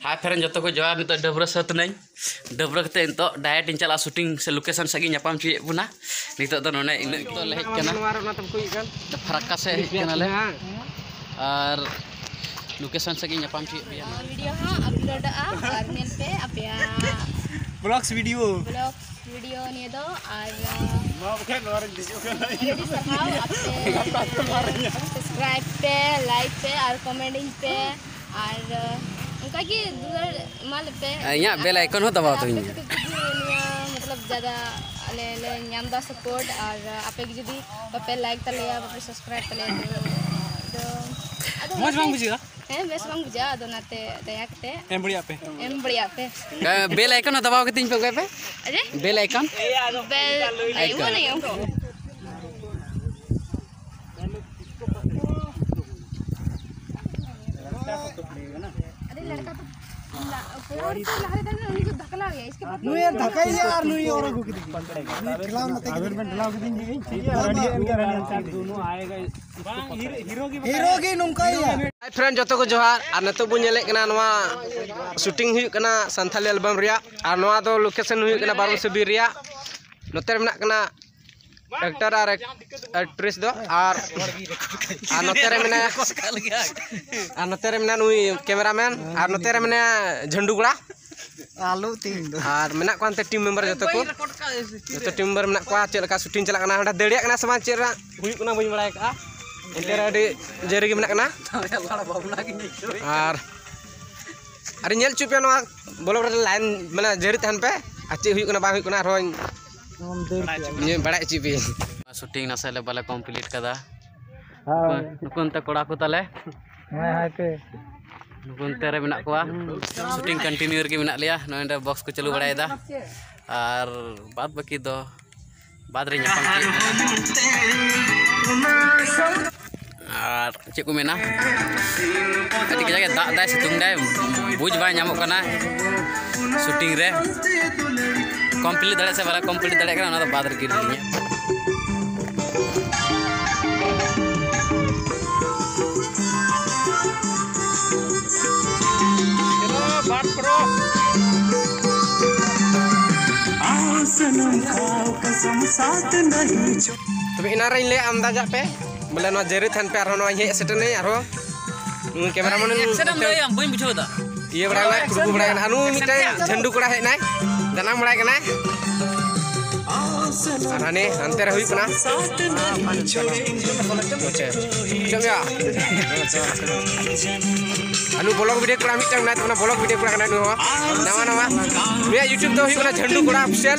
Hai, keren jatuh ke jawa gitu. Double set tuh neng, double itu tento diet yang celah syuting selukisan seginya puna, Bunah itu tuh nona, ini itu leher channel. Marunah terkujikan, perakase channel. Lalu kesan seginya pamji. Video ha yang ada? Ah, video apa ya? Blog video, blog video nih tuh. Ayo, Maaf, bikin orang di video subscribe, like, share, komen, dan. ताकि मान यहाँ bell हो दबाओ मतलब ज़्यादा ले ले नाम दा सपोर्ट और आप एक लाइक तले या पे सब्सक्राइब तले तो, तो- बांग हैं बेस बांग बुझा एम बढ़िया पे। एम बढ़िया पे। बेल आइकन हो के तीन पे पे। अरे? बेल आइकन आइकन नहीं अरे लड़का तो को धक्का लग गया इसके बाद नु यार धक्का ही यार नु और को किदी खिलाओ मत अगर मैं जी दोनों आएगा हीरो की हीरो की नुंका ही है। हाय फ्रेंड जो को जोहार और नतो बो नेले कना नवा शूटिंग हुई कना संथाली एल्बम रिया। और नवा दो लोकेशन हुई कना बारो रिया। नोते मेना कना एक्टर और एक्ट्रेस दो और नोते रे मेना और नोते रे मेना नुई कैमरामैन और नोते रे मेना झंडू गुड़ा आलू तीन दो मेना टीम मेंबर जतो को जतो टीम मेंबर मेना को चेल का शूटिंग चला कना हंडा देड़िया कना समाज चेरा हुई कना बड़ाय का एंटे रे अडी जेरी मेना कना और अरे नेल चुपिया नवा बोलो लाइन माने जेरी तहन पे अच्छे हुई कना बा हुई कना रोइन ये बड़ा शूटिंग हाँ, ना साले बाला कंप्लीट कदा हाँ। नुकुन ते को शूटिंग कंटिन्यू रे लिया। को चालू बड़ा और बाद बाकी दो। बाद रे और चेक को मेना अभी कजा दाग दाय सितुंग दाय बुझ बाय नामक कना शूटिंग रे कंप्लीट दड़े से वाला कंप्लीट दड़े कना ना बाद रे गिर तब इनारा ले अंदाज़ा पे बोले ना थे थान पे कैमरा मन ये बड़ा झंडू कोड़ा है ना बड़ा के ना और हने अंतर हुई पना चंगा अनु ब्लॉग वीडियो कोड़ा मिटंग ना ब्लॉग वीडियो कोड़ा ना नु नवा नवा मेरा तो झंडू कोड़ा official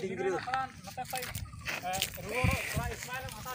Tinggal Mata Ismail mata